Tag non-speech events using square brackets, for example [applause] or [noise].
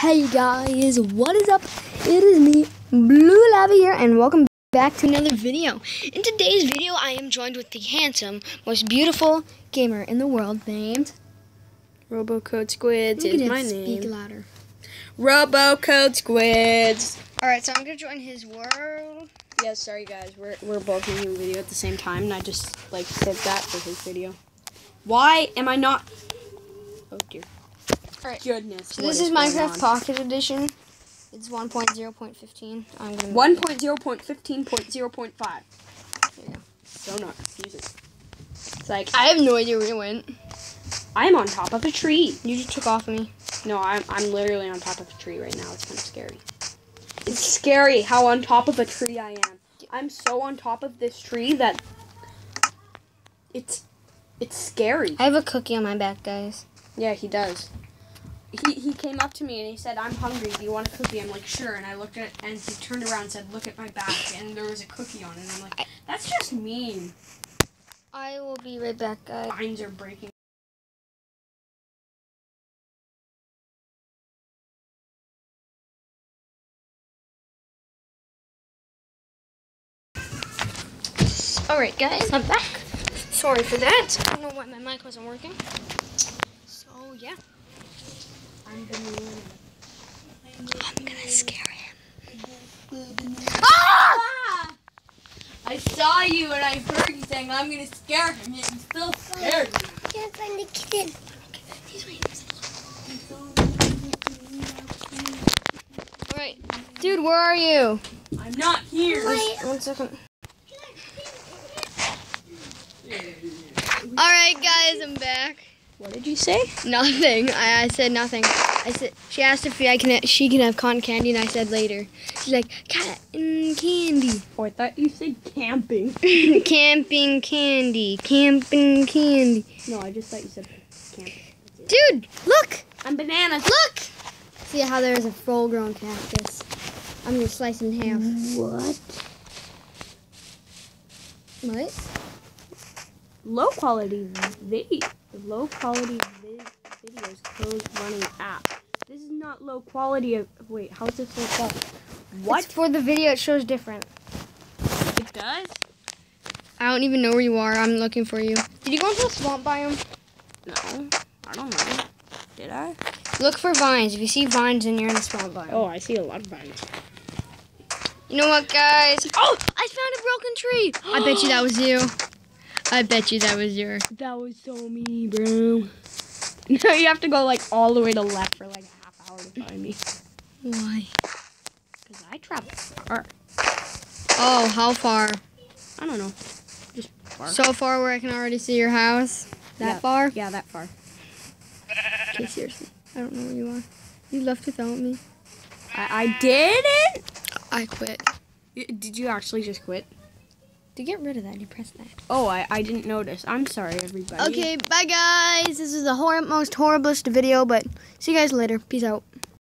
Hey guys, what is up? It is me, Blue Lava here, and welcome back to another video. In today's video, I am joined with the handsome, most beautiful gamer in the world named... Robocode Squids is my it, Speak name. louder. Robocode Squids. Alright, so I'm gonna join his world. Yeah, sorry guys, we're we're both making a video at the same time, and I just like said that for his video. Why am I not? Alright. Goodness. So this is going Minecraft? Pocket Edition. It's 1.0.15. I'm gonna... One point zero point fifteen point zero point five. There you go. So not confusing. It's like I have no idea where you went. I'm on top of a tree. You just took off of me. No, I'm I'm literally on top of a tree right now. It's kind of scary. It's scary how on top of a tree I am. I'm so on top of this tree that it's it's scary. I have a cookie on my back, guys. Yeah, he does. He he came up to me and he said, "I'm hungry. Do you want a cookie?" I'm like, "Sure." And I looked at it and he turned around and said, "Look at my back." And there was a cookie on it. And I'm like, "That's just mean." I will be right back, guys. Vines are breaking. Alright guys, I'm back. Sorry for that. I don't know why my mic wasn't working. So yeah. I'm gonna. I'm gonna scare him. Ah! I saw you and I heard you saying I'm gonna scare him, yet you still scared me. Can't find the kitten. Alright. Dude, where are you? I'm not here. One second. Alright guys, I'm back. What did you say? Nothing. I, I said nothing. I said she asked if I can she can have cotton candy and I said later. She's like cotton candy. Oh, I thought you said camping. [laughs] Camping candy. Camping candy. No, I just thought you said camping. Dude, look! I'm bananas. Look! See how there is a full grown cactus. I'm gonna slice in half. What? What? Low quality video. Low quality vi- videos closed running app. This is not low quality. Of, wait, how's this low quality? What? It's for the video, it shows different. it does? I don't even know where you are. I'm looking for you. Did you go into the swamp biome? No, I don't know. Did I? Look for vines. If you see vines, then you're in the swamp biome. Oh, I see a lot of vines. You know what, guys? Oh, I found a broken tree. [gasps] I bet you that was you. I bet you that was your. That was so me, bro. No, [laughs] you have to go like all the way to left for like a half hour to find me. Why? Cause I traveled far. Oh, how far? I don't know. Just far. So far where I can already see your house? That Yeah. far? yeah, that far. [laughs] Okay, seriously. I don't know where you are. You left without me. I, I didn't. I quit. Y- Did you actually just quit? To get rid of that, you press that. Oh, I, I didn't notice. I'm sorry, everybody. Okay, bye guys. This is the hor- most horriblest video, but see you guys later. Peace out.